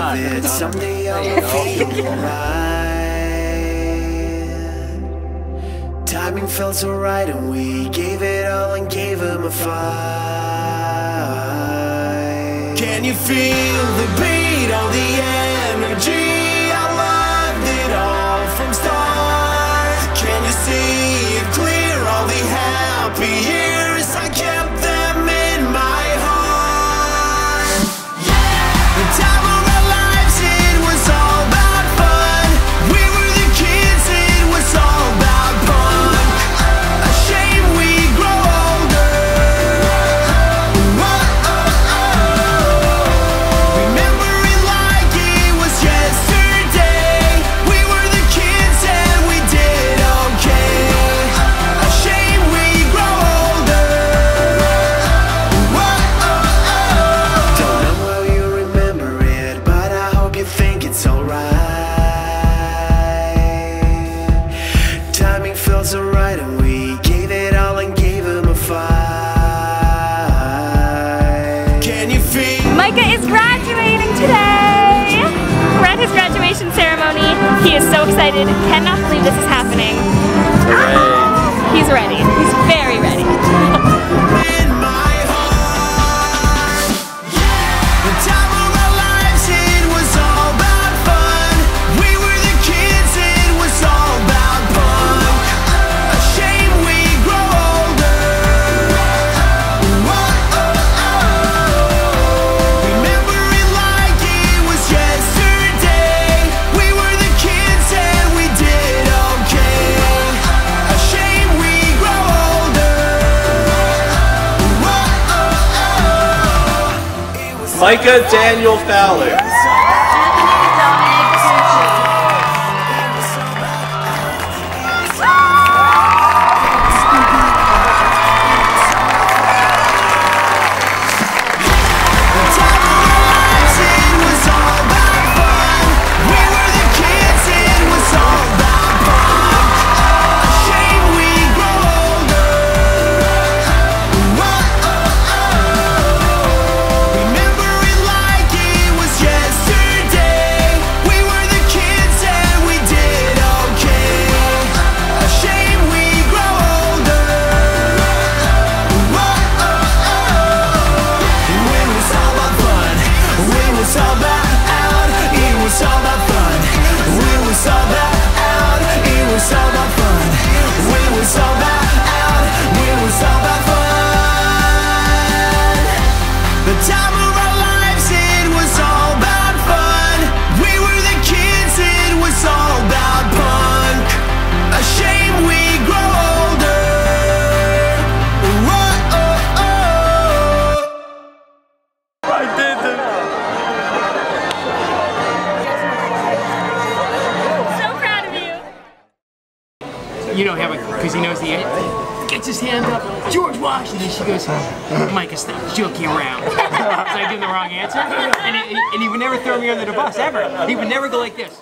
of it. Someday I will feel right. Timing felt so right, and we gave it all and gave him a fight. Can you feel the beat, all the energy? I loved it all from start. Can you see it clear? All the happy and we gave it all and gave him a fight. Can you feel? Micah is graduating today! We're at his graduation ceremony. He is so excited, cannot Micah Daniel Fowler. You know him because he knows the gets his hand up, George Washington. She goes, Micah, stop joking around. so I give him the wrong answer, and he, and he would never throw me under the bus ever. He would never go like this.